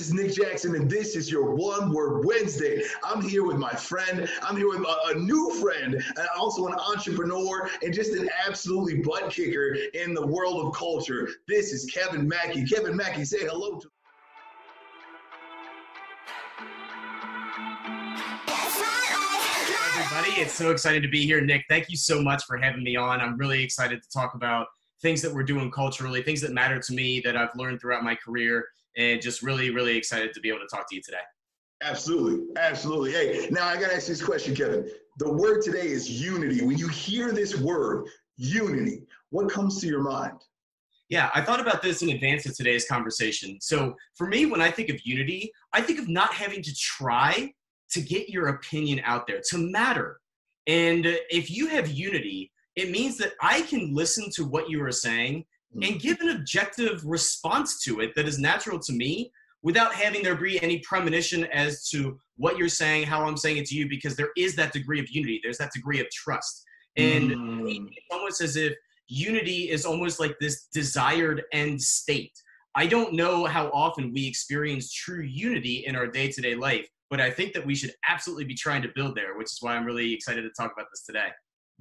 This is Nick Jackson, and this is your One Word Wednesday. I'm here with my friend. I'm here with a, a, new friend, and also an entrepreneur, and just an absolutely butt kicker in the world of culture. This is Kevin Mackey. Kevin Mackey, say hello to. Everybody, it's so exciting to be here, Nick. Thank you so much for having me on. I'm really excited to talk about things that we're doing culturally, things that matter to me that I've learned throughout my career, and just really, really excited to be able to talk to you today. Absolutely. Absolutely. Hey, now I got to ask you this question, Kevin. The word today is unity. When you hear this word, unity, what comes to your mind? Yeah, I thought about this in advance of today's conversation. So for me, when I think of unity, I think of not having to try to get your opinion out there, to matter. And if you have unity, it means that I can listen to what you are saying and mm-hmm. give an objective response to it that is natural to me without having there be any premonition as to what you're saying, how I'm saying it to you, because there is that degree of unity. There's that degree of trust. And mm. it's almost as if unity is almost like this desired end state. I don't know how often we experience true unity in our day to day life, but I think that we should absolutely be trying to build there, which is why I'm really excited to talk about this today.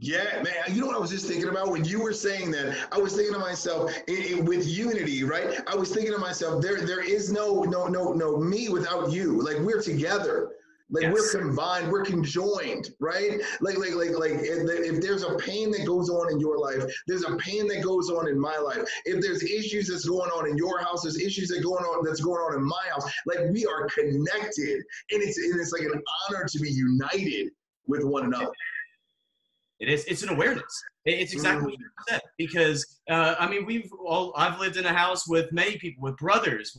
Yeah, man. You know what I was just thinking about when you were saying that? I was thinking to myself it, it, with unity, right? I was thinking to myself, there, there is no, no, no, no me without you. Like we're together. Like yes. we're combined, we're conjoined, right? Like, like, like, like. If, if there's a pain that goes on in your life, there's a pain that goes on in my life. If there's issues that's going on in your house, there's issues that going on that's going on in my house. Like we are connected, and it's and it's like an honor to be united with one another. It is. It's an awareness. It's exactly what you said. Because uh, I mean, we've all. I've lived in a house with many people, with brothers.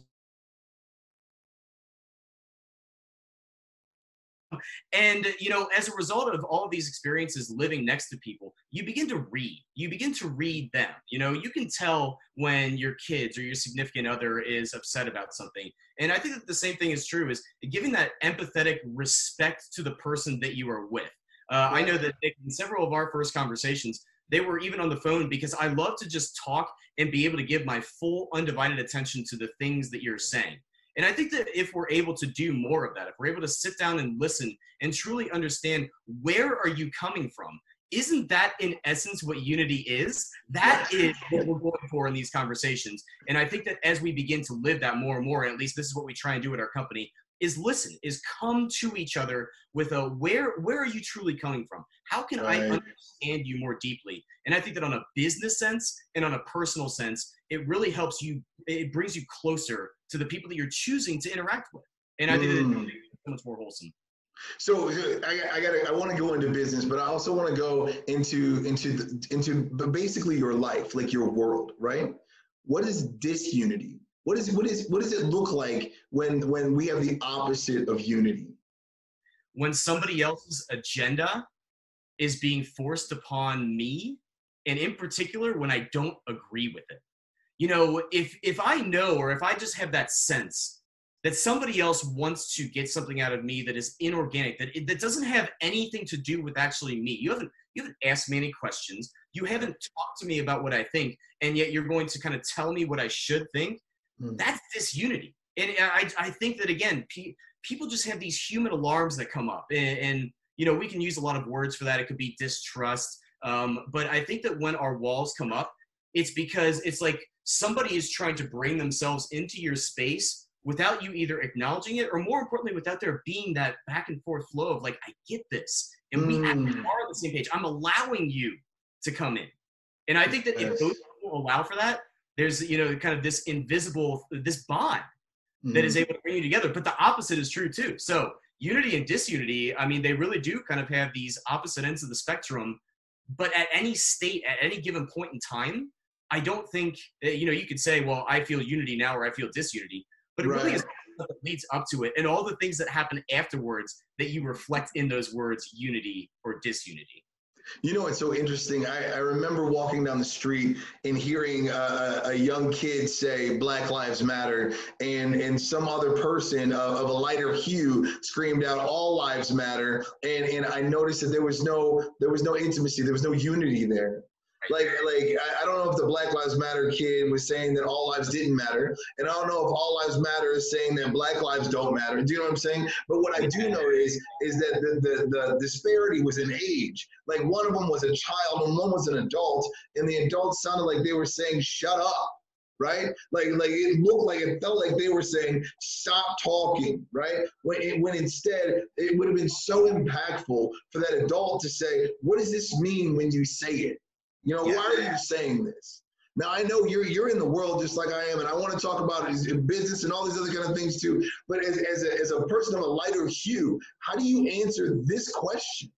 And you know, as a result of all of these experiences living next to people, you begin to read. You begin to read them. You know, you can tell when your kids or your significant other is upset about something. And I think that the same thing is true is giving that empathetic respect to the person that you are with uh, I know that in several of our first conversations, they were even on the phone because I love to just talk and be able to give my full undivided attention to the things that you're saying. And I think that if we're able to do more of that, if we're able to sit down and listen and truly understand where are you coming from, isn't that in essence what unity is? That is what we're going for in these conversations. And I think that as we begin to live that more and more, at least this is what we try and do at our company, is listen, is come to each other with a where where are you truly coming from? How can right. I understand you more deeply? And I think that on a business sense and on a personal sense, it really helps you. It brings you closer to the people that you're choosing to interact with. And I think mm. that it's so much more wholesome. So I, I got I want to go into business, but I also want to go into into the, into basically your life, like your world, right? What is disunity? What is what is what does it look like when when we have the opposite of unity? When somebody else's agenda is being forced upon me, and in particular when I don't agree with it. You know, if if I know or if I just have that sense that somebody else wants to get something out of me that is inorganic, that that doesn't have anything to do with actually me. You haven't you haven't asked me any questions. You haven't talked to me about what I think, and yet you're going to kind of tell me what I should think. Mm. That's disunity. And I, I think that again, pe- people just have these human alarms that come up, and, and, you know we can use a lot of words for that. It could be distrust, um, but I think that when our walls come up, it's because it's like somebody is trying to bring themselves into your space without you either acknowledging it, or more importantly, without there being that back and forth flow of like, I get this, and we mm. are on the same page. I'm allowing you to come in, and I think that if those people allow for that, there's you know kind of this invisible this bond mm-hmm. that is mm-hmm. able to bring you together but the opposite is true too so unity and disunity i mean they really do kind of have these opposite ends of the spectrum but at any state at any given point in time i don't think you know you could say well i feel unity now or i feel disunity but it right. really is what leads up to it and all the things that happen afterwards that you reflect in those words unity or disunity you know, it's so interesting. I, I remember walking down the street and hearing a, a, young kid say "Black Lives Matter," and and some other person of, of, a lighter hue screamed out "All Lives Matter," and and I noticed that there was no there was no intimacy, there was no unity there. Like, like I, don't know if the Black Lives Matter kid was saying that all lives didn't matter, and I don't know if all lives matter is saying that Black lives don't matter. Do you know what I'm saying? But what I do know is is that the the, the disparity was in age. Like one of them was a child and one was an adult, and the adult sounded like they were saying "shut up." right? Like, like it looked like it felt like they were saying, "Stop talking," right? When, it, when instead it would have been so impactful for that adult to say, "What does this mean when you say it?" You know, yeah. why are you saying this? Now I know you're you're in the world just like I am, and I want to talk about business and all these other kind of things too. But as as a, as a person of a lighter hue, how do you answer this question?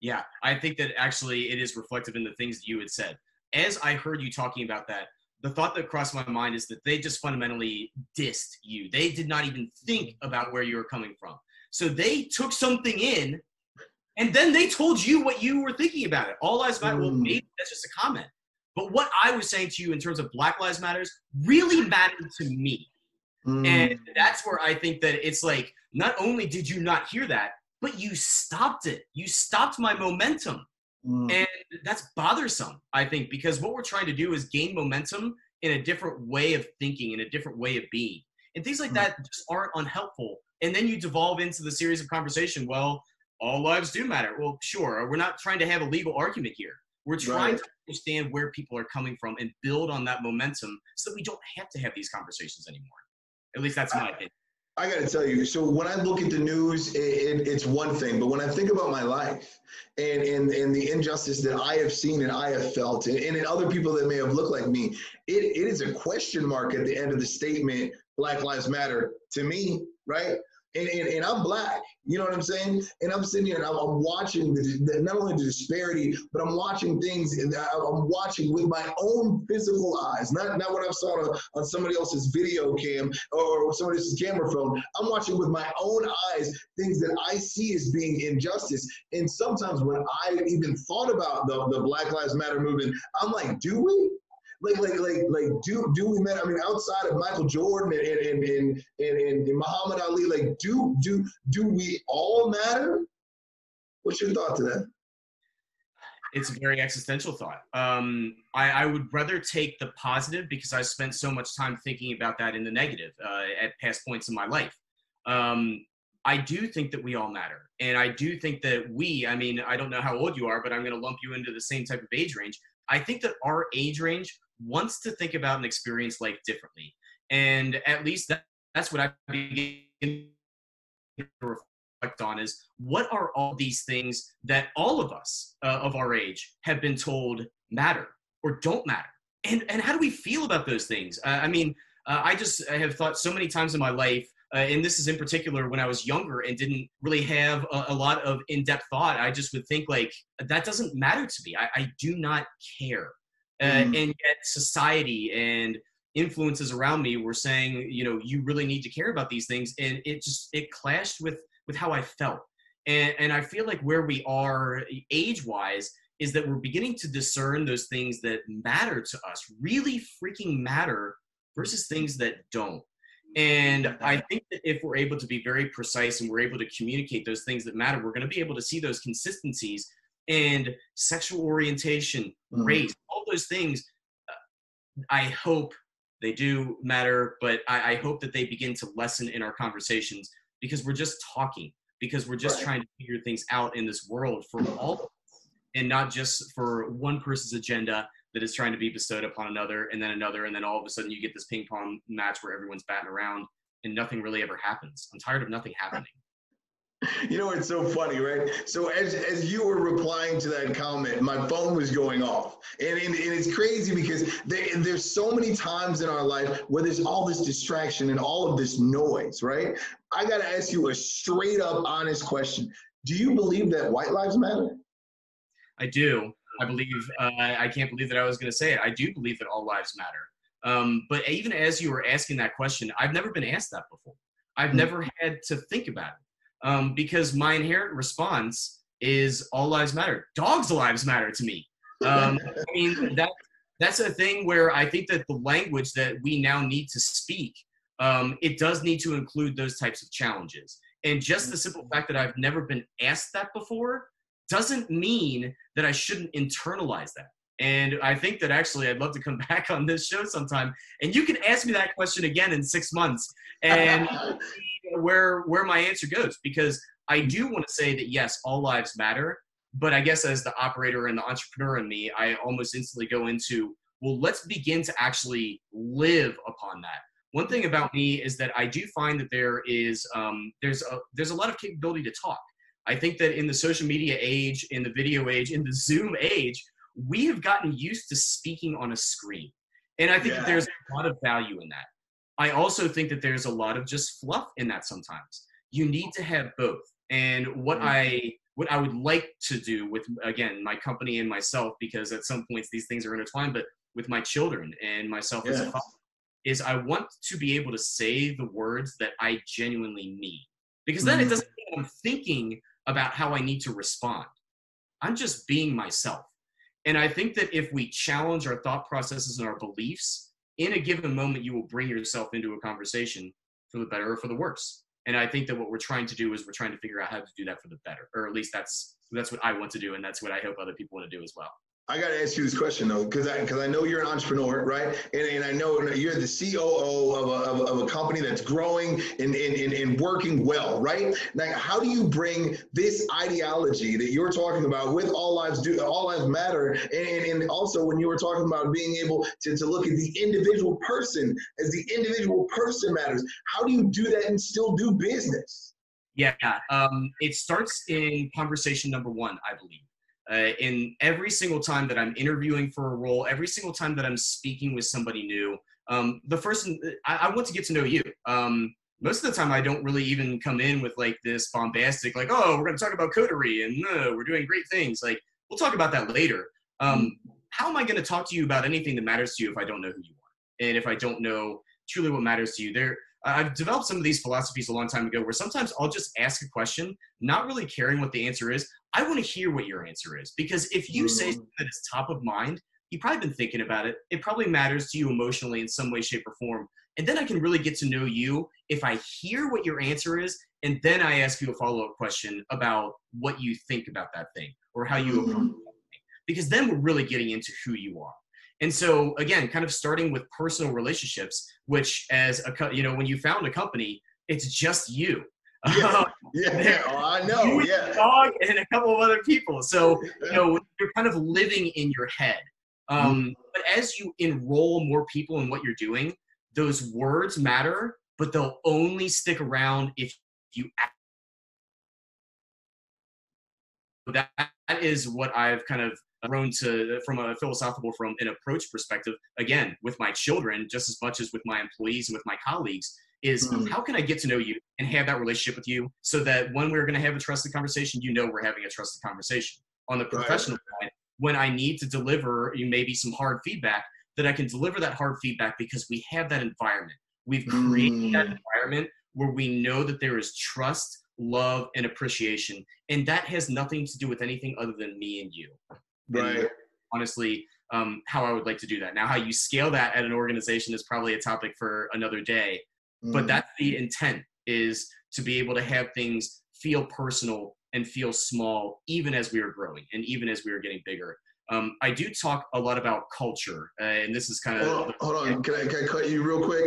Yeah, I think that actually it is reflective in the things that you had said. As I heard you talking about that, the thought that crossed my mind is that they just fundamentally dissed you. They did not even think about where you were coming from. So they took something in and then they told you what you were thinking about it. All lives matter. Mm. Well, maybe that's just a comment. But what I was saying to you in terms of Black Lives Matters really mattered to me. Mm. And that's where I think that it's like, not only did you not hear that, but you stopped it. You stopped my momentum. Mm. And that's bothersome, I think, because what we're trying to do is gain momentum in a different way of thinking, in a different way of being. And things like mm. that just aren't unhelpful. And then you devolve into the series of conversation, well, all lives do matter. Well, sure. We're not trying to have a legal argument here. We're trying right. to understand where people are coming from and build on that momentum so that we don't have to have these conversations anymore. At least that's my opinion. I got to tell you, so when I look at the news, it, it, it's one thing, but when I think about my life and, and, and the injustice that I have seen and I have felt, and, and in other people that may have looked like me, it, it is a question mark at the end of the statement, Black Lives Matter, to me, right? And, and, and, I'm black, you know what I'm saying? And I'm sitting here and I'm, I'm watching the, the, not only the disparity, but I'm watching things I'm watching with my own physical eyes, not, not what I saw on, on somebody else's video cam or somebody else's camera phone. I'm watching with my own eyes things that I see as being injustice. And sometimes when I even thought about the, the Black Lives Matter movement, I'm like, do we? Like like like like do do we matter? I mean, outside of Michael Jordan and and and and, and, and Muhammad Ali, like do do do we all matter? What's your thought to that? It's a very existential thought. Um, I, I, would rather take the positive because I spent so much time thinking about that in the negative uh, at past points in my life. Um, I do think that we all matter. And I do think that we, I mean, I don't know how old you are, but I'm going to lump you into the same type of age range. I think that our age range wants to think about and experience life differently. And at least that, that's what I begin to reflect on is what are all these things that all of us uh, of our age have been told matter or don't matter? And, and how do we feel about those things? Uh, I mean, uh, I just I have thought so many times in my life, uh, and this is in particular when I was younger and didn't really have a, a lot of in depth thought. I just would think, like, that doesn't matter to me. I, I do not care uh, mm. and yet society and influences around me were saying you know you really need to care about these things. And it just it clashed with with how i felt. And and i feel like where we are age wise is that we're beginning to discern those things that matter to us really freaking matter versus things that don't. And I think that if we're able to be very precise and we're able to communicate those things that matter, we're going to be able to see those consistencies and sexual orientation, mm-hmm. race, all those things. Uh, I hope they do matter, but I, I, hope that they begin to lessen in our conversations because we're just talking, because we're just right. trying to figure things out in this world for all of us, and not just for one person's agenda that is trying to be bestowed upon another, and then another, and then all of a sudden you get this ping pong match where everyone's batting around and nothing really ever happens. I'm tired of nothing happening. You know, it's so funny, right? So as, as you were replying to that comment, my phone was going off. And, and, and it's crazy because there, there's so many times in our life where there's all this distraction and all of this noise, right? I got to ask you a straight up honest question. Do you believe that white lives matter? I do. I believe, uh, I can't believe that I was going to say it. I do believe that all lives matter. Um, but even as you were asking that question, I've never been asked that before. I've mm-hmm. never had to think about it um, because my inherent response is all lives matter. Dogs' lives matter to me. Um, I mean that that's a thing where I think that the language that we now need to speak um, it does need to include those types of challenges. And just the simple fact that I've never been asked that before doesn't mean that I shouldn't internalize that. And I think that actually I'd love to come back on this show sometime and you can ask me that question again in six months and where where my answer goes because I do want to say that yes, all lives matter, but I guess as the operator and the entrepreneur in me, I almost instantly go into well, let's begin to actually live upon that. One thing about me is that I do find that there is um, there's a there's a lot of capability to talk. I think that in the social media age, in the video age, in the Zoom age, we have gotten used to speaking on a screen. And I think yeah. that there's a lot of value in that. I also think that there's a lot of just fluff in that sometimes. You need to have both. And what mm-hmm. I what I would like to do with again my company and myself, because at some points these things are intertwined, but with my children and myself as a father, is I want to be able to say the words that I genuinely mean. Because then mm-hmm. it doesn't mean I'm thinking about how I need to respond. I'm just being myself. And I think that if we challenge our thought processes and our beliefs, in a given moment, you will bring yourself into a conversation for the better or for the worse. And I think that what we're trying to do is we're trying to figure out how to do that for the better, or at least that's that's what I want to do, and that's what I hope other people want to do as well. I got to ask you this question though, because I because I know you're an entrepreneur, right? And, and I know you're the COO of a, of a, of a company that's growing and, and, and, working well, right? Now, how do you bring this ideology that you're talking about with all lives do all lives matter, and, and also when you were talking about being able to, to look at the individual person as the individual person matters, how do you do that and still do business? Yeah, um, it starts in conversation number one, I believe uh, in every single time that I'm interviewing for a role, every single time that I'm speaking with somebody new, um, the first, I, I, want to get to know you. Um, most of the time, I don't really even come in with like this bombastic, like, oh, we're going to talk about coterie and uh, we're doing great things. Like, we'll talk about that later. Um, mm-hmm. how am I going to talk to you about anything that matters to you if I don't know who you are? And if I don't know truly what matters to you, there, I've developed some of these philosophies a long time ago where sometimes I'll just ask a question, not really caring what the answer is. I want to hear what your answer is because if you say mm-hmm. that it's top of mind, you've probably been thinking about it. It probably matters to you emotionally in some way, shape, or form. And then I can really get to know you if I hear what your answer is, and then I ask you a follow up question about what you think about that thing or how you approach mm-hmm. it. Because then we're really getting into who you are. And so again, kind of starting with personal relationships, which as a you know when you found a company, it's just you. Yeah, yeah, oh, I know. yeah, dog and a couple of other people. So you know you're kind of living in your head. Um, mm-hmm. But as you enroll more people in what you're doing, those words matter, but they'll only stick around if you. Act. That is what I've kind of grown to from a philosophical from an approach perspective again with my children just as much as with my employees and with my colleagues is mm-hmm. how can i get to know you and have that relationship with you so that when we're going to have a trusted conversation you know we're having a trusted conversation on the professional right. side when i need to deliver you maybe some hard feedback that i can deliver that hard feedback because we have that environment we've created mm. that environment where we know that there is trust love and appreciation and that has nothing to do with anything other than me and you Right. honestly, um, how I would like to do that. Now, how you scale that at an organization is probably a topic for another day. Mm. But that's the intent is to be able to have things feel personal and feel small, even as we are growing and even as we are getting bigger. Um, I do talk a lot about culture, uh, and this is kind of. Hold on, hold on. Can, I, can I cut you real quick?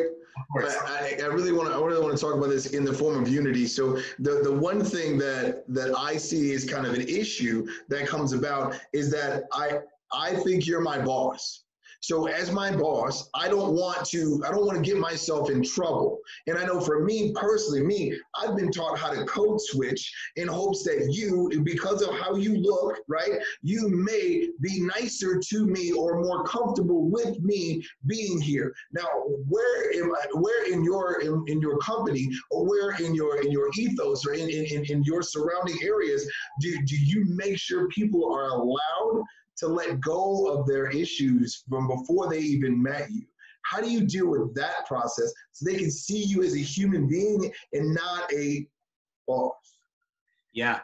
I, I, really want to. I really want to talk about this in the form of unity. So the the one thing that that I see is kind of an issue that comes about is that I I think you're my boss. So as my boss, I don't want to, I don't want to get myself in trouble. And I know for me personally, me, I've been taught how to code switch in hopes that you, because of how you look, right, you may be nicer to me or more comfortable with me being here. Now, where am I, where in your in, in your company or where in your in your ethos or in, in, in your surrounding areas do, do you make sure people are allowed to let go of their issues from before they even met you. How do you deal with that process so they can see you as a human being and not a boss? Yeah,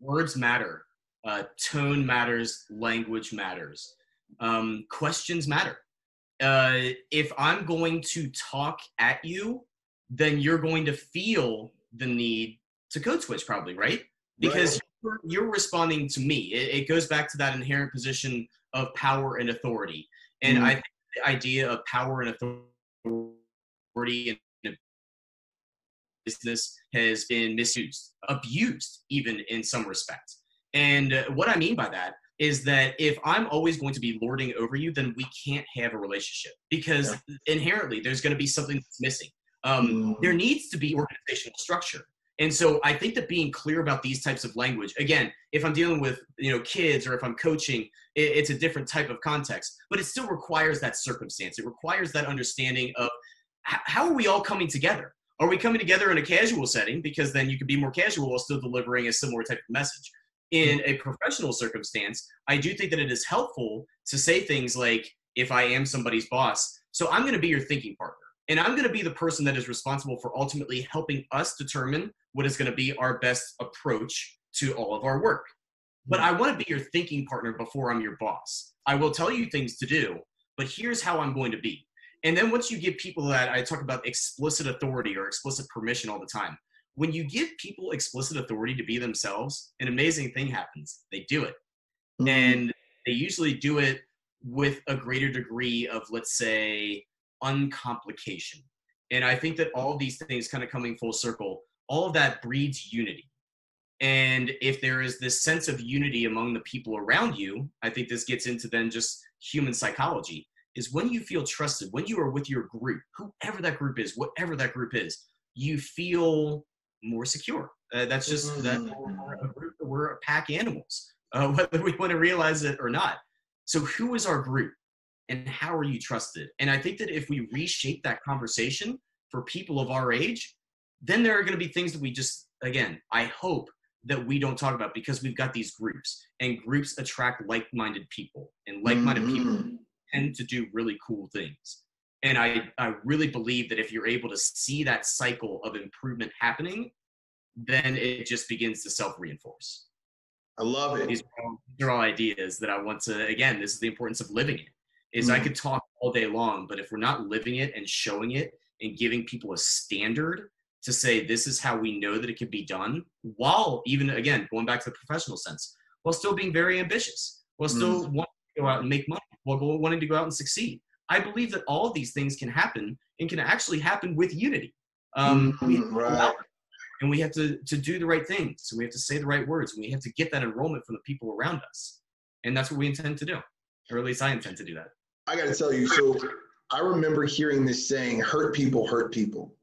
words matter. Uh, tone matters. Language matters. Um, questions matter. Uh, if I'm going to talk at you, then you're going to feel the need to code switch, probably, right? Because right you're responding to me. It, it, goes back to that inherent position of power and authority. And Mhm. I think the idea of power and authority in business has been misused, abused, even in some respect. And uh, what I mean by that is that if I'm always going to be lording over you, then we can't have a relationship because inherently there's going to be something that's missing. Um, Mhm. there needs to be organizational structure. And so I think that being clear about these types of language, again, if I'm dealing with you know kids or if I'm coaching, it, it's a different type of context, but it still requires that circumstance. It requires that understanding of how are we all coming together? Are we coming together in a casual setting because then you can be more casual while still delivering a similar type of message? In mm-hmm. a professional circumstance, I do think that it is helpful to say things like, if I am somebody's boss, so I'm going to be your thinking partner. And I'm going to be the person that is responsible for ultimately helping us determine what is going to be our best approach to all of our work. But I want to be your thinking partner before I'm your boss. I will tell you things to do, but here's how I'm going to be. And then once you give people that, I talk about explicit authority or explicit permission all the time. When you give people explicit authority to be themselves, an amazing thing happens. They do it Mhm. and they usually do it with a greater degree of let's say uncomplication and i think that all of these things kind of coming full circle all of that breeds unity and if there is this sense of unity among the people around you i think this gets into then just human psychology is when you feel trusted when you are with your group whoever that group is whatever that group is you feel more secure uh, that's just that Mhm. we're a group we're pack animals uh, whether we want to realize it or not. So, who is our group and how are you trusted? And I think that if we reshape that conversation for people of our age, then there are going to be things that we just, again, I hope that we don't talk about because we've got these groups and groups attract like minded people and like minded people mm-hmm. tend to do really cool things. And I, I really believe that if you're able to see that cycle of improvement happening, then it just begins to self reinforce I love it. these are, all, these are all ideas that I want to again this is the importance of living it is I Mhm. could talk all day long but if we're not living it and showing it and giving people a standard to say this is how we know that it can be done while even again going back to the professional sense while still being very ambitious while still wanting to go out and make money while wanting to go out and succeed I believe that all of these things can happen and can actually happen with unity um, we have Mhm, to right. and we have to to do the right things. So we have to say the right words. And we have to get that enrollment from the people around us, and that's what we intend to do, or at least I intend to do that. I got to tell you, so I remember hearing this saying, hurt people hurt people.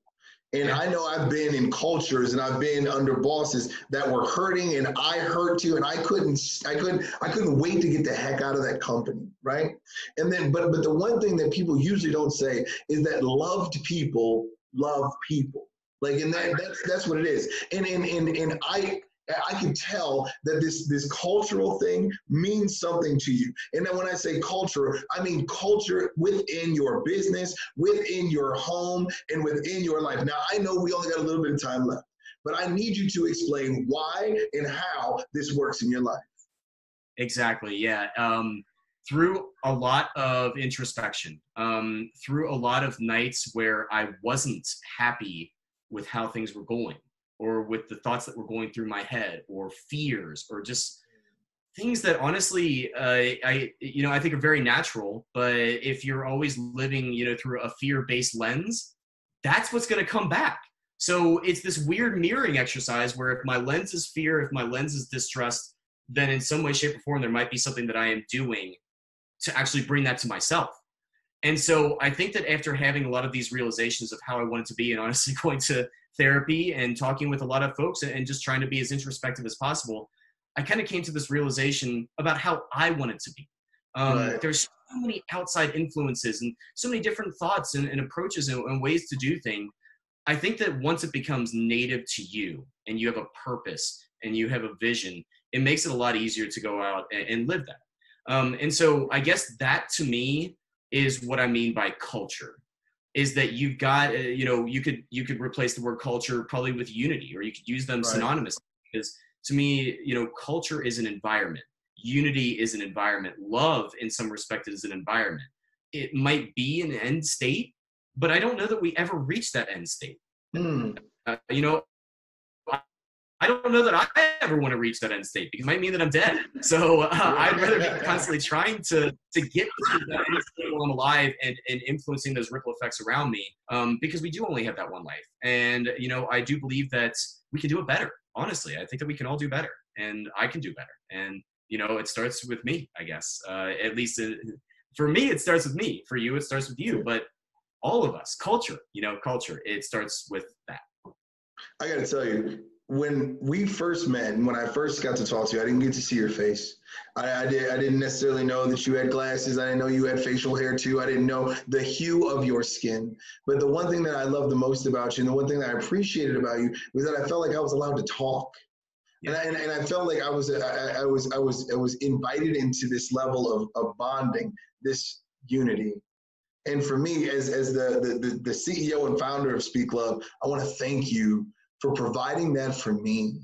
And I know I've been in cultures and I've been under bosses that were hurting and I hurt too and I couldn't I couldn't I couldn't wait to get the heck out of that company, right? And then but but the one thing that people usually don't say is that loved people love people. Like and that that's that's what it is. And and and, and I I can tell that this this cultural thing means something to you. And then when I say culture, I mean culture within your business, within your home, and within your life. Now I know we only got a little bit of time left, but I need you to explain why and how this works in your life. Exactly. Yeah. Um, through a lot of introspection, um, through a lot of nights where I wasn't happy with how things were going, or with the thoughts that were going through my head, or fears, or just things that honestly, uh, I you know I think are very natural. But if you're always living, you know, through a fear-based lens, that's what's going to come back. So it's this weird mirroring exercise where if my lens is fear, if my lens is distrust, then in some way, shape, or form, there might be something that I am doing to actually bring that to myself. And so I think that after having a lot of these realizations of how I wanted to be, and honestly going to therapy and talking with a lot of folks and just trying to be as introspective as possible, I kind of came to this realization about how I wanted to be. Um, Right. There's so many outside influences and so many different thoughts and, and approaches and, and ways to do things. I think that once it becomes native to you and you have a purpose and you have a vision, it makes it a lot easier to go out and, and live that. Um, and so I guess that to me is what I mean by culture is that you've got uh, you know you could you could replace the word culture probably with unity or you could use them Right. synonymous because to me you know culture is an environment unity is an environment love in some respect is an environment it might be an end state but i don't know that we ever reach that end state Hmm. uh, you know I don't know that I ever want to reach that end state because it might mean that I'm dead. So uh, I'd rather be constantly trying to to get to that end state while I'm alive and, and influencing those ripple effects around me um, because we do only have that one life. And, you know, I do believe that we can do it better. Honestly, I think that we can all do better and I can do better. And, you know, it starts with me, I guess. Uh, at least it, for me, it starts with me. For you, it starts with you. But all of us, culture, you know, culture, it starts with that. I got to tell you, when we first met and when I first got to talk to you, I didn't get to see your face. I, I, did, I didn't necessarily know that you had glasses. I didn't know you had facial hair too. I didn't know the hue of your skin. But the one thing that I loved the most about you and the one thing that I appreciated about you was that I felt like I was allowed to talk. Yeah. And, I, and, and, I felt like I was, I, I, was, I was, I was invited into this level of, of bonding, this unity. And for me, as, as the, the, the CEO and founder of Speak Love, I want to thank you for providing that for me.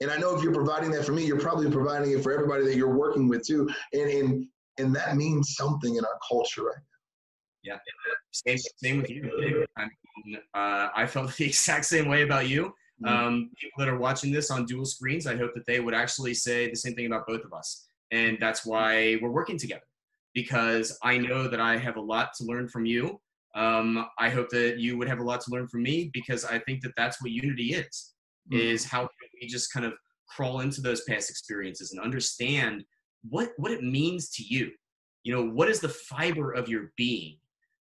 And I know if you're providing that for me, you're probably providing it for everybody that you're working with too. And and and that means something in our culture right now. Yeah, same same with you. I mean, uh, I felt the exact same way about you. Mm-hmm. Um, people that are watching this on dual screens, I hope that they would actually say the same thing about both of us. And that's why we're working together because I know that I have a lot to learn from you. Um, I hope that you would have a lot to learn from me because I think that that's what unity is, mm-hmm. is how we just kind of crawl into those past experiences and understand what, what it means to you. You know, what is the fiber of your being?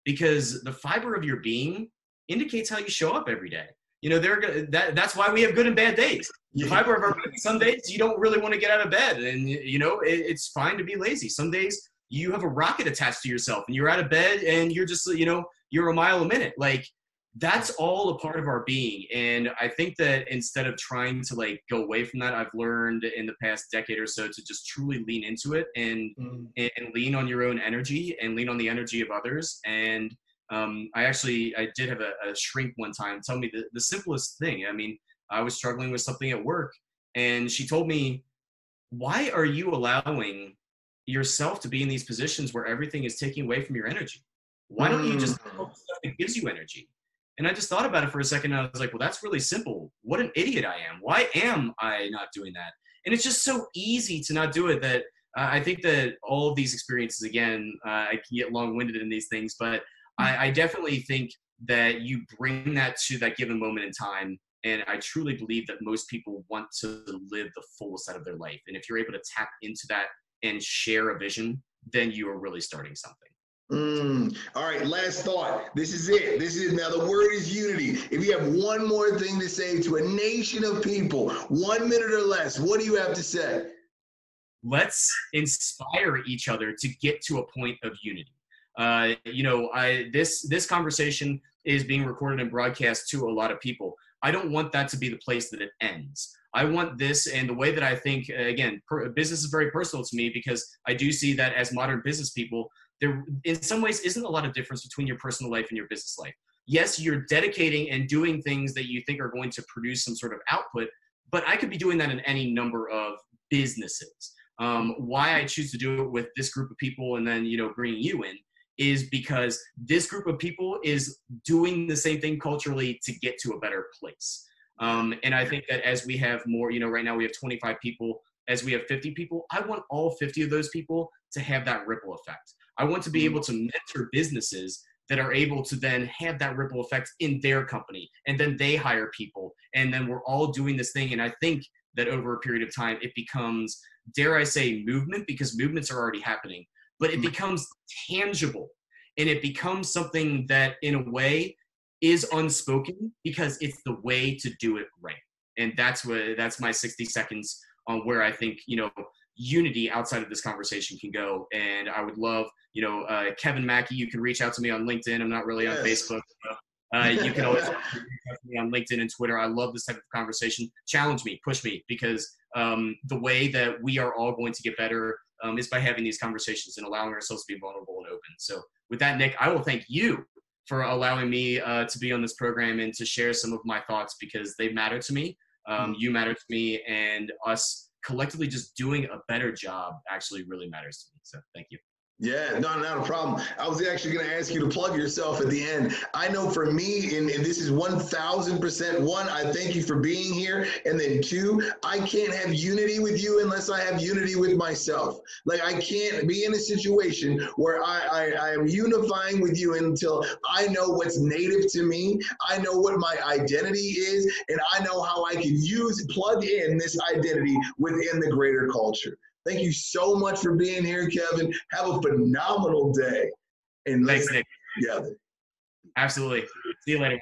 Because the fiber of your being indicates how you show up every day. You know, they're that that's why we have good and bad days. The fiber of our some days you don't really want to get out of bed, and you know it, it's fine to be lazy. Some days you have a rocket attached to yourself, and you're out of bed, and you're just you know you're a mile a minute. Like that's all a part of our being. And I think that instead of trying to like go away from that, I've learned in the past decade or so to just truly lean into it and mm. and, lean on your own energy and lean on the energy of others. And um, I actually I did have a, a shrink one time tell me the, the simplest thing. I mean, I was struggling with something at work, and she told me, "Why are you allowing yourself to be in these positions where everything is taking away from your energy?" Why don't you just mm. stuff that gives you energy? And I just thought about it for a second. And I was like, well, that's really simple. What an idiot I am. Why am I not doing that? And it's just so easy to not do it that uh, I think that all of these experiences, again, uh, I can get long winded in these things, but I, I definitely think that you bring that to that given moment in time. And I truly believe that most people want to live the fullest out of their life. And if you're able to tap into that and share a vision, then you are really starting something. Mm. All right, last thought. This is it. This is now the word is unity. If you have one more thing to say to a nation of people, one minute or less, what do you have to say? Let's inspire each other to get to a point of unity. Uh, you know, I this this conversation is being recorded and broadcast to a lot of people. I don't want that to be the place that it ends. I want this, and the way that I think, again, per, business is very personal to me because I do see that as modern business people, there in some ways isn't a lot of difference between your personal life and your business life. Yes you're dedicating and doing things that you think are going to produce some sort of output but i could be doing that in any number of businesses. Um, why i choose to do it with this group of people and then you know bringing you in is because this group of people is doing the same thing culturally to get to a better place. Um, and i think that as we have more you know right now we have 25 people as we have 50 people i want all 50 of those people to have that ripple effect I want to be able to mentor businesses that are able to then have that ripple effect in their company. And then they hire people. And then we're all doing this thing. And i think that over a period of time it becomes dare i say movement because movements are already happening. But it mm. becomes tangible. And it becomes something that in a way is unspoken because it's the way to do it right. And that's what that's my 60 seconds on where i think you know unity outside of this conversation can go. And I would love, you know, uh, Kevin Mackey, you can reach out to me on LinkedIn. I'm not really yes. on Facebook. uh, you can always reach out to me on LinkedIn and Twitter. I love this type of conversation. Challenge me, push me, because um, the way that we are all going to get better um, is by having these conversations and allowing ourselves to be vulnerable and open. So, with that, Nick, I will thank you for allowing me uh, to be on this program and to share some of my thoughts because they matter to me. Um, mm-hmm. you matter to me, and us collectively just doing a better job actually really matters to me. So thank you. Yeah, no, not a problem. I was actually going to ask you to plug yourself at the end. I know for me, and, and this is 1000% one, I thank you for being here. And then two, I can't have unity with you unless I have unity with myself. Like I can't be in a situation where I, I, I am unifying with you until I know what's native to me. I know what my identity is, and I know how I can use, plug in this identity within the greater culture. Thank you so much for being here, Kevin. Have a phenomenal day. And Thanks, Nick. together. Absolutely. See you later.